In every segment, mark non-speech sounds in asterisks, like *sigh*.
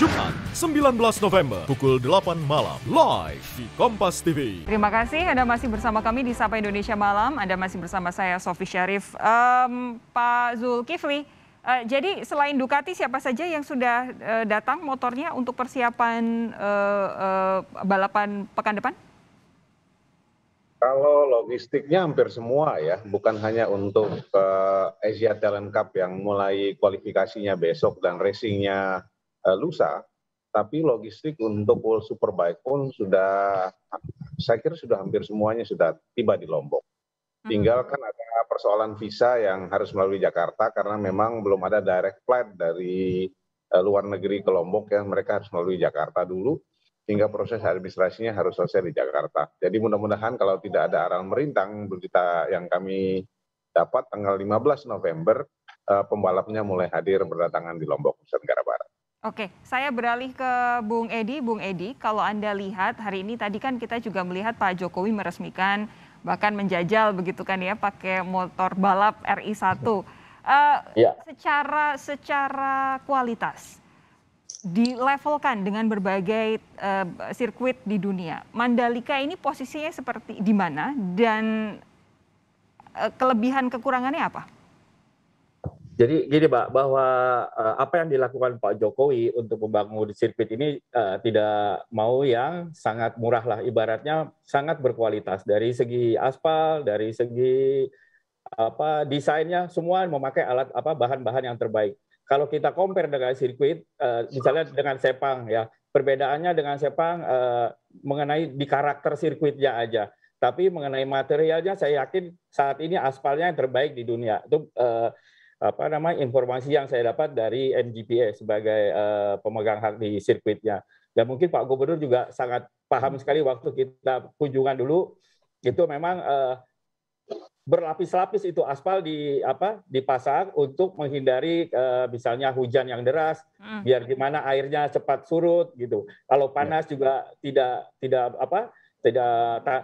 Jumat 19 November pukul 8 malam live di Kompas TV. Terima kasih Anda masih bersama kami di Sapa Indonesia Malam. Anda masih bersama saya Sofi Syarif. Um, Pak Zulkifli, uh, jadi selain Ducati siapa saja yang sudah uh, datang motornya untuk persiapan uh, uh, balapan pekan depan? Kalau logistiknya hampir semua ya, bukan hanya untuk uh, Asia Talent Cup yang mulai kualifikasinya besok dan racingnya uh, lusa, tapi logistik untuk World Superbike pun sudah, saya kira sudah hampir semuanya sudah tiba di Lombok. Hmm. Tinggal kan ada persoalan visa yang harus melalui Jakarta karena memang belum ada direct flight dari uh, luar negeri ke Lombok ya, mereka harus melalui Jakarta dulu sehingga proses administrasinya harus selesai di Jakarta. Jadi mudah-mudahan kalau tidak ada arahan merintang berita yang kami dapat tanggal 15 November uh, pembalapnya mulai hadir berdatangan di Lombok, Nusa Tenggara Barat. Oke, saya beralih ke Bung Edi. Bung Edi, kalau Anda lihat hari ini tadi kan kita juga melihat Pak Jokowi meresmikan bahkan menjajal begitu kan ya pakai motor balap RI1. Uh, ya. Secara secara kualitas dilevelkan dengan berbagai uh, sirkuit di dunia. Mandalika ini posisinya seperti di mana dan uh, kelebihan kekurangannya apa? Jadi gini Pak, bahwa uh, apa yang dilakukan Pak Jokowi untuk membangun sirkuit ini uh, tidak mau yang sangat murah lah, ibaratnya sangat berkualitas dari segi aspal, dari segi apa desainnya semua memakai alat apa bahan-bahan yang terbaik kalau kita compare dengan sirkuit, uh, misalnya dengan Sepang ya, perbedaannya dengan Sepang uh, mengenai di karakter sirkuitnya aja. Tapi mengenai materialnya, saya yakin saat ini aspalnya yang terbaik di dunia. Itu uh, apa namanya informasi yang saya dapat dari MGPA sebagai uh, pemegang hak di sirkuitnya. Dan mungkin Pak Gubernur juga sangat paham sekali waktu kita kunjungan dulu, itu memang uh, berlapis-lapis itu aspal di apa dipasang untuk menghindari uh, misalnya hujan yang deras hmm. biar gimana airnya cepat surut gitu kalau ya. panas ya. juga tidak tidak apa tidak ta,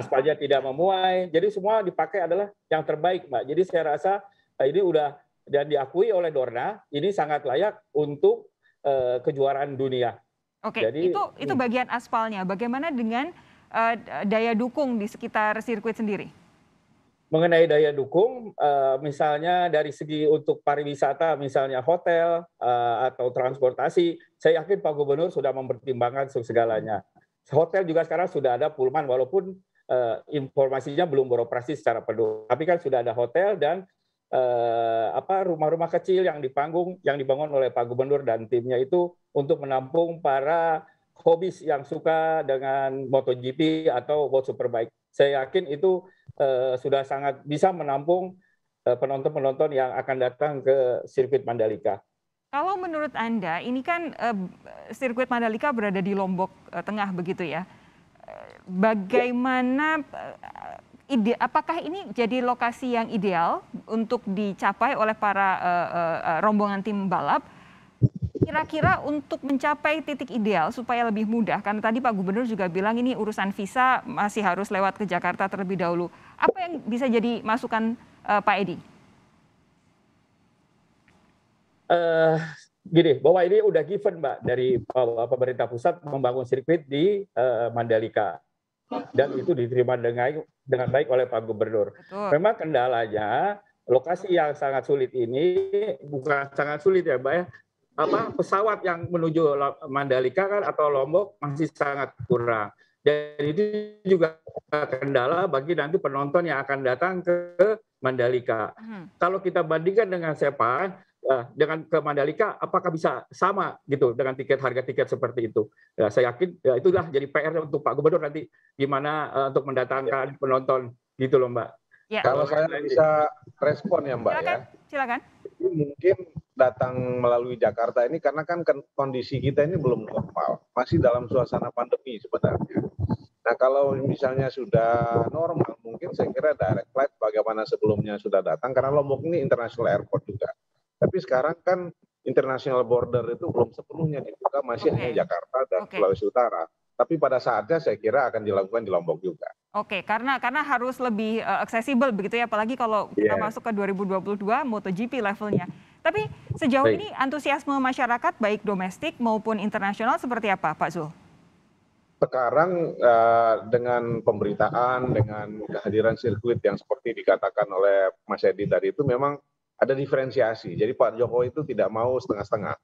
aspalnya tidak memuai jadi semua dipakai adalah yang terbaik mbak jadi saya rasa uh, ini udah dan diakui oleh Dorna ini sangat layak untuk uh, kejuaraan dunia oke jadi, itu itu hmm. bagian aspalnya bagaimana dengan uh, daya dukung di sekitar sirkuit sendiri mengenai daya dukung, uh, misalnya dari segi untuk pariwisata, misalnya hotel uh, atau transportasi, saya yakin Pak Gubernur sudah mempertimbangkan segalanya. Hotel juga sekarang sudah ada Pullman, walaupun uh, informasinya belum beroperasi secara penuh, tapi kan sudah ada hotel dan uh, apa rumah-rumah kecil yang dipanggung, yang dibangun oleh Pak Gubernur dan timnya itu untuk menampung para hobis yang suka dengan MotoGP atau World Superbike. Saya yakin itu uh, sudah sangat bisa menampung uh, penonton-penonton yang akan datang ke sirkuit Mandalika. Kalau menurut Anda, ini kan uh, sirkuit Mandalika berada di Lombok uh, Tengah begitu ya. Bagaimana uh, ide apakah ini jadi lokasi yang ideal untuk dicapai oleh para uh, uh, rombongan tim balap kira-kira untuk mencapai titik ideal supaya lebih mudah karena tadi Pak Gubernur juga bilang ini urusan visa masih harus lewat ke Jakarta terlebih dahulu. Apa yang bisa jadi masukan uh, Pak Edi? Uh, gini, bahwa ini udah given Mbak dari pemerintah pusat membangun sirkuit di uh, Mandalika dan itu diterima dengan dengan baik oleh Pak Gubernur. Betul. Memang kendalanya lokasi yang sangat sulit ini bukan sangat sulit ya Mbak ya, apa pesawat yang menuju Mandalika kan atau Lombok masih sangat kurang. Dan itu juga kendala bagi nanti penonton yang akan datang ke Mandalika. Hmm. Kalau kita bandingkan dengan Sepang, eh, dengan ke Mandalika, apakah bisa sama gitu dengan tiket harga tiket seperti itu? Ya, saya yakin ya, itulah jadi PR untuk Pak Gubernur nanti gimana uh, untuk mendatangkan penonton gitu loh Mbak. Ya. Kalau saya bisa respon ya Mbak silakan, ya. Silakan. Mungkin datang melalui Jakarta ini karena kan kondisi kita ini belum normal, masih dalam suasana pandemi sebenarnya. Nah kalau misalnya sudah normal, mungkin saya kira direct flight bagaimana sebelumnya sudah datang, karena Lombok ini international airport juga. Tapi sekarang kan international border itu belum sepenuhnya dibuka, masih okay. hanya Jakarta dan okay. Sulawesi Utara. Tapi pada saatnya saya kira akan dilakukan di Lombok juga. Oke, karena karena harus lebih uh, aksesibel begitu ya, apalagi kalau kita yeah. masuk ke 2022 MotoGP levelnya. Tapi sejauh Baik. ini antusiasme masyarakat baik domestik maupun internasional seperti apa Pak Zul? sekarang uh, dengan pemberitaan, dengan kehadiran sirkuit yang seperti dikatakan oleh Mas Edi tadi itu memang ada diferensiasi. Jadi Pak Jokowi itu tidak mau setengah-setengah.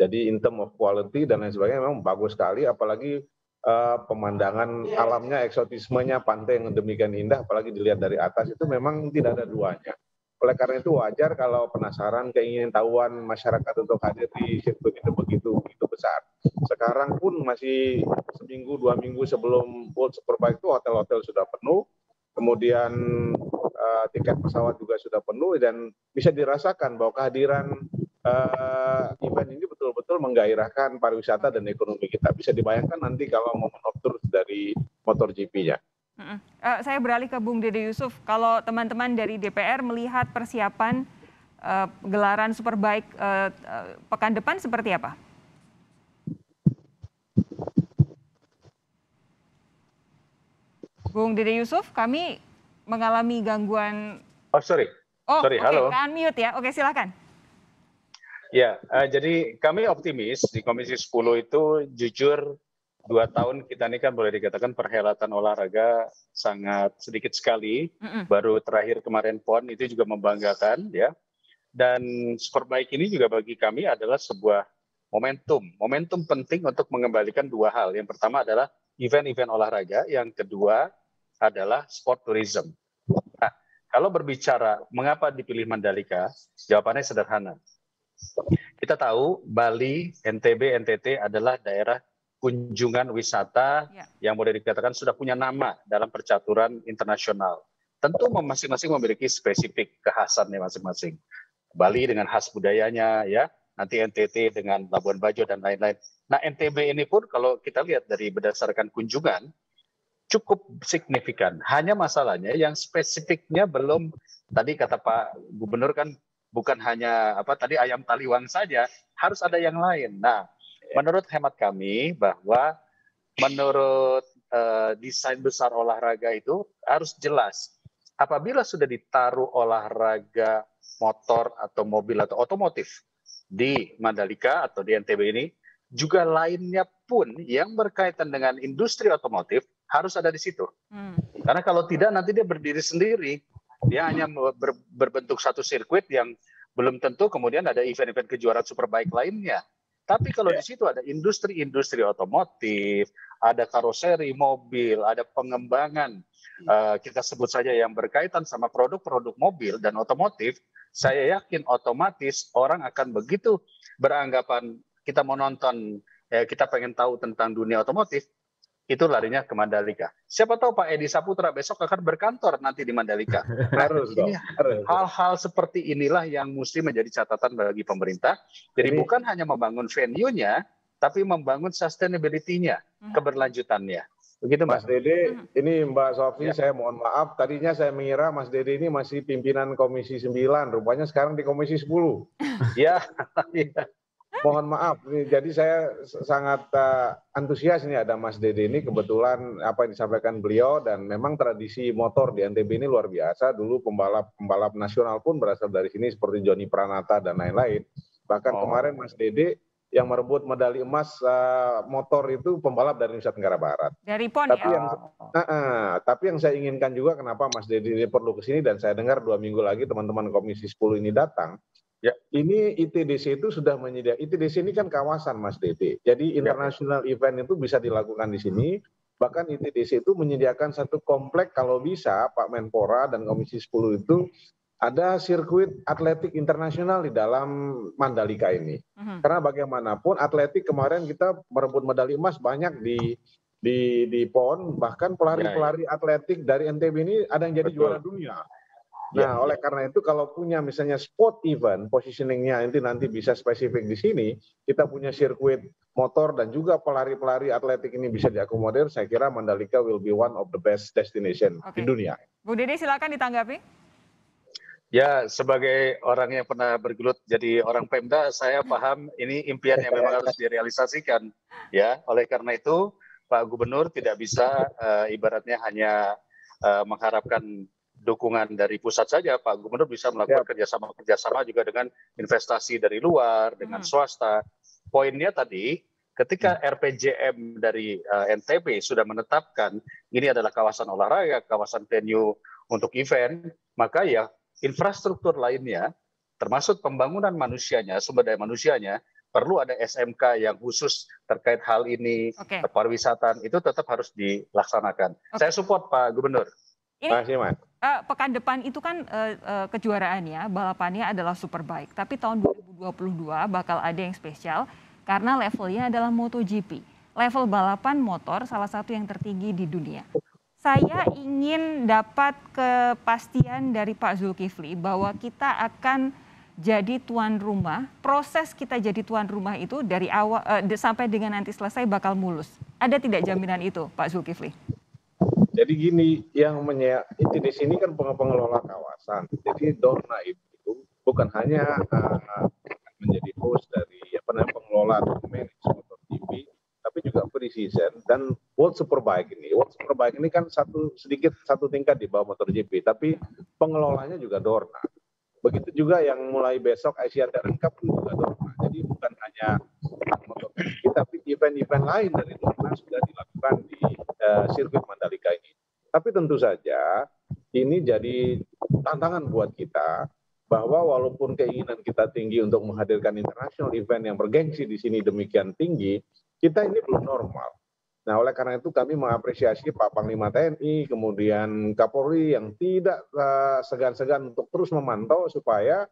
Jadi in term of quality dan lain sebagainya memang bagus sekali, apalagi uh, pemandangan alamnya, eksotismenya, pantai yang demikian indah, apalagi dilihat dari atas itu memang tidak ada duanya. Oleh karena itu wajar kalau penasaran, keingin tahuan masyarakat untuk hadir di sirkuit itu begitu begitu besar. Sekarang pun masih seminggu dua minggu sebelum World Superbike itu hotel-hotel sudah penuh, kemudian uh, tiket pesawat juga sudah penuh dan bisa dirasakan bahwa kehadiran uh, event ini betul-betul menggairahkan pariwisata dan ekonomi kita. Bisa dibayangkan nanti kalau momen of truth dari MotoGP-nya. Uh, saya beralih ke Bung Dede Yusuf. Kalau teman-teman dari DPR melihat persiapan uh, gelaran Superbike uh, uh, pekan depan seperti apa? Bung Dede Yusuf, kami mengalami gangguan. Oh sorry. Oh, sorry. Okay, halo. Kan mute ya. Oke, silakan. Ya, uh, jadi kami optimis di Komisi 10 itu jujur dua tahun kita ini kan boleh dikatakan perhelatan olahraga sangat sedikit sekali. Mm-mm. Baru terakhir kemarin PON itu juga membanggakan ya. Dan Superbike ini juga bagi kami adalah sebuah momentum. Momentum penting untuk mengembalikan dua hal. Yang pertama adalah event-event olahraga. Yang kedua adalah sport tourism. Nah, kalau berbicara mengapa dipilih Mandalika, jawabannya sederhana. Kita tahu Bali, NTB, NTT adalah daerah kunjungan wisata ya. yang boleh dikatakan sudah punya nama dalam percaturan internasional. Tentu masing-masing memiliki spesifik kekhasannya masing-masing. Bali dengan khas budayanya, ya. Nanti NTT dengan Labuan Bajo dan lain-lain. Nah NTB ini pun kalau kita lihat dari berdasarkan kunjungan cukup signifikan. Hanya masalahnya yang spesifiknya belum tadi kata Pak Gubernur kan bukan hanya apa tadi ayam taliwang saja, harus ada yang lain. Nah, menurut hemat kami bahwa menurut uh, desain besar olahraga itu harus jelas. Apabila sudah ditaruh olahraga motor atau mobil atau otomotif di Mandalika atau di NTB ini, juga lainnya pun yang berkaitan dengan industri otomotif harus ada di situ. Hmm. Karena kalau tidak nanti dia berdiri sendiri, dia hanya ber, berbentuk satu sirkuit yang belum tentu kemudian ada event-event kejuaraan superbike lainnya. Tapi kalau yeah. di situ ada industri-industri otomotif, ada karoseri mobil, ada pengembangan uh, kita sebut saja yang berkaitan sama produk-produk mobil dan otomotif, saya yakin otomatis orang akan begitu beranggapan kita mau nonton, eh, kita pengen tahu tentang dunia otomotif, itu larinya ke Mandalika. Siapa tahu Pak Edi Saputra besok akan berkantor nanti di Mandalika. *laughs* Nah, harus ini hal-hal seperti inilah yang mesti menjadi catatan bagi pemerintah. Jadi ini... bukan hanya membangun venue-nya, tapi membangun sustainability-nya, hmm. keberlanjutannya. Begitu Mas Dede, hmm. ini Mbak Sofi, ya. saya mohon maaf. Tadinya saya mengira Mas Dede ini masih pimpinan Komisi 9, rupanya sekarang di Komisi 10. *laughs* ya, *laughs* ya mohon maaf jadi saya sangat uh, antusias ini ada Mas Dede ini kebetulan apa yang disampaikan beliau dan memang tradisi motor di NTB ini luar biasa dulu pembalap pembalap nasional pun berasal dari sini seperti Joni Pranata dan lain-lain bahkan oh. kemarin Mas Dede yang merebut medali emas uh, motor itu pembalap dari Nusa Tenggara Barat. Dari PON tapi ya? Yang, uh, uh, tapi yang saya inginkan juga kenapa Mas Dedi perlu ke sini dan saya dengar dua minggu lagi teman-teman Komisi 10 ini datang Ya, ini ITDC itu sudah menyediakan. ITDC ini kan kawasan, Mas Dede. Jadi ya. international ya. event itu bisa dilakukan di sini. Bahkan ITDC itu menyediakan satu komplek kalau bisa Pak Menpora dan Komisi 10 itu ada sirkuit atletik internasional di dalam Mandalika ini. Uh-huh. Karena bagaimanapun atletik kemarin kita merebut medali emas banyak di di di PON, bahkan pelari-pelari ya, ya. atletik dari NTB ini ada yang jadi Betul. juara dunia. Nah, ya, oleh karena itu kalau punya misalnya sport event, positioningnya nanti nanti bisa spesifik di sini, kita punya sirkuit motor dan juga pelari-pelari atletik ini bisa diakomodir, saya kira Mandalika will be one of the best destination okay. di dunia. Bu Dede silakan ditanggapi. Ya, sebagai orang yang pernah bergelut jadi orang Pemda, saya paham ini impian yang memang harus direalisasikan. Ya, oleh karena itu Pak Gubernur tidak bisa uh, ibaratnya hanya uh, mengharapkan dukungan dari pusat saja, Pak Gubernur bisa melakukan kerjasama-kerjasama juga dengan investasi dari luar, dengan hmm. swasta. Poinnya tadi, ketika hmm. RPJM dari uh, eh, NTB sudah menetapkan ini adalah kawasan olahraga, kawasan venue untuk event, maka ya infrastruktur lainnya, termasuk pembangunan manusianya, sumber daya manusianya, perlu ada SMK yang khusus terkait hal ini, okay. pariwisata itu tetap harus dilaksanakan. Okay. Saya support Pak Gubernur. Ini, Terima kasih, Uh, pekan depan itu kan uh, uh, kejuaraannya, balapannya adalah Superbike. Tapi tahun 2022 bakal ada yang spesial karena levelnya adalah MotoGP. Level balapan motor salah satu yang tertinggi di dunia. Saya ingin dapat kepastian dari Pak Zulkifli bahwa kita akan jadi tuan rumah, proses kita jadi tuan rumah itu dari awal uh, sampai dengan nanti selesai bakal mulus. Ada tidak jaminan itu, Pak Zulkifli? Jadi gini, yang menye itu di sini kan pengelola kawasan. Jadi Dorna itu bukan hanya uh, menjadi host dari apa pengelola atau manage MotoGP, tapi juga pre-season dan World Superbike ini. World Superbike ini kan satu sedikit satu tingkat di bawah MotoGP, tapi pengelolanya juga Dorna. Begitu juga yang mulai besok Asia Cup juga Dorna. Jadi bukan hanya tapi event-event lain dari Dorna sudah dilakukan di uh, sirkuit Mandalika ini. Tapi tentu saja ini jadi tantangan buat kita bahwa walaupun keinginan kita tinggi untuk menghadirkan international event yang bergengsi di sini demikian tinggi, kita ini belum normal. Nah, oleh karena itu kami mengapresiasi Pak Panglima TNI, kemudian Kapolri yang tidak uh, segan-segan untuk terus memantau supaya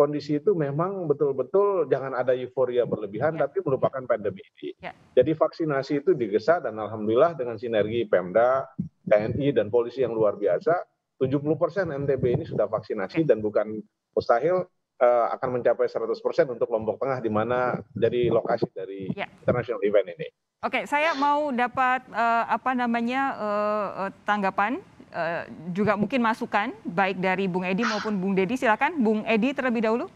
kondisi itu memang betul-betul jangan ada euforia berlebihan, ya. tapi merupakan pandemi ini. Ya. Jadi vaksinasi itu digesa dan alhamdulillah dengan sinergi Pemda, TNI dan polisi yang luar biasa, 70 persen NTB ini sudah vaksinasi dan bukan mustahil uh, akan mencapai 100 persen untuk Lombok Tengah di mana jadi lokasi dari ya. international event ini. Oke, saya mau dapat uh, apa namanya uh, tanggapan uh, juga mungkin masukan baik dari Bung Edi maupun Bung Dedi. Silakan Bung Edi terlebih dahulu.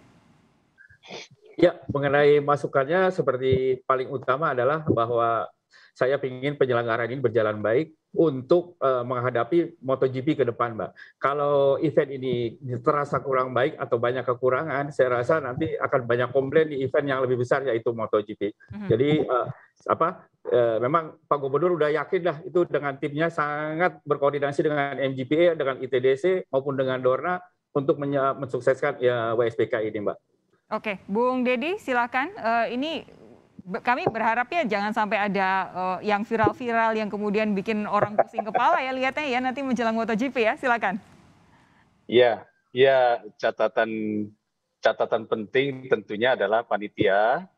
Ya, mengenai masukannya seperti paling utama adalah bahwa saya ingin penyelenggaraan ini berjalan baik untuk uh, menghadapi MotoGP ke depan, Mbak. Kalau event ini terasa kurang baik atau banyak kekurangan, saya rasa nanti akan banyak komplain di event yang lebih besar yaitu MotoGP. Mm-hmm. Jadi uh, apa? Uh, memang Pak Gubernur udah yakin lah itu dengan timnya sangat berkoordinasi dengan MGPA, dengan ITDC maupun dengan Dorna untuk mensukseskan ya WSBK ini, Mbak. Oke, Bung Dedi, silakan. Uh, ini kami berharap ya jangan sampai ada uh, yang viral-viral yang kemudian bikin orang pusing kepala ya lihatnya ya nanti menjelang MotoGP ya silakan. Ya, ya catatan catatan penting tentunya adalah panitia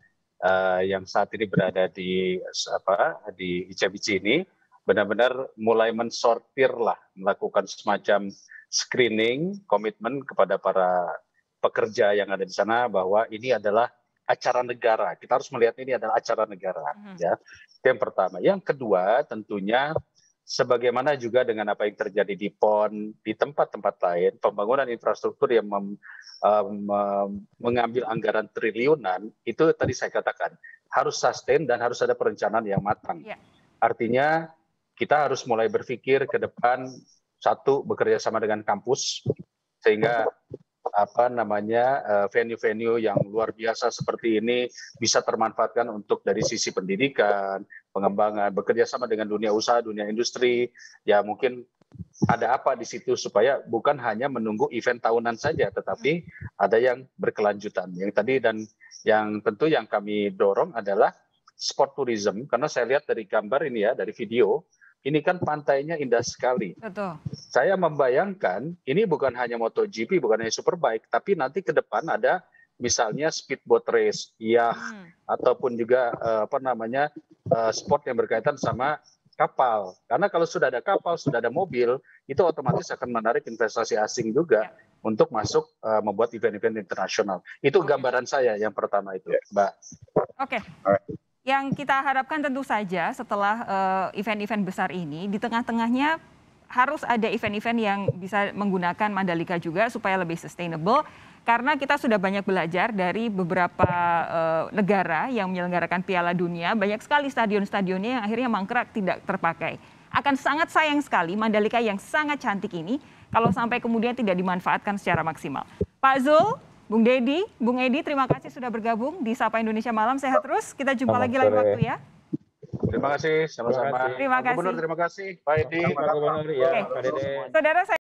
uh, yang saat ini berada di apa di ICBC ini benar-benar mulai mensortir lah melakukan semacam screening komitmen kepada para pekerja yang ada di sana bahwa ini adalah acara negara. Kita harus melihat ini adalah acara negara, hmm. ya. Itu yang pertama. Yang kedua, tentunya sebagaimana juga dengan apa yang terjadi di PON, di tempat-tempat lain, pembangunan infrastruktur yang mem, um, mengambil anggaran triliunan, itu tadi saya katakan harus sustain dan harus ada perencanaan yang matang. Yeah. Artinya kita harus mulai berpikir ke depan satu bekerja sama dengan kampus sehingga apa namanya eh, venue-venue yang luar biasa seperti ini bisa termanfaatkan untuk dari sisi pendidikan, pengembangan, bekerja sama dengan dunia usaha, dunia industri, ya mungkin ada apa di situ supaya bukan hanya menunggu event tahunan saja, tetapi ada yang berkelanjutan. Yang tadi dan yang tentu yang kami dorong adalah sport tourism karena saya lihat dari gambar ini ya, dari video ini kan pantainya indah sekali. Betul. Saya membayangkan ini bukan hanya MotoGP, bukan hanya Superbike, tapi nanti ke depan ada misalnya speedboat race, ya, hmm. ataupun juga uh, apa namanya uh, sport yang berkaitan sama kapal. Karena kalau sudah ada kapal, sudah ada mobil, itu otomatis akan menarik investasi asing juga ya. untuk masuk uh, membuat event-event internasional. Itu gambaran saya yang pertama itu, Mbak. Oke. Okay. Yang kita harapkan tentu saja setelah eh, event-event uh, besar ini di tengah-tengahnya harus ada event-event yang bisa menggunakan Mandalika juga supaya lebih sustainable karena kita sudah banyak belajar dari beberapa uh, negara yang menyelenggarakan Piala Dunia banyak sekali stadion-stadionnya yang akhirnya mangkrak tidak terpakai. Akan sangat sayang sekali Mandalika yang sangat cantik ini kalau sampai kemudian tidak dimanfaatkan secara maksimal. Pak Zul, Bung Dedi, Bung Edi, terima kasih sudah bergabung di Sapa Indonesia Malam. Sehat terus. Kita jumpa Selamat lagi lain waktu ya. Terima kasih, sama-sama. Terima Pak Gubernur, kasih. terima kasih. Pak Edi. Pak Gubernur, ya, Oke. Pak Dede. Saudara saya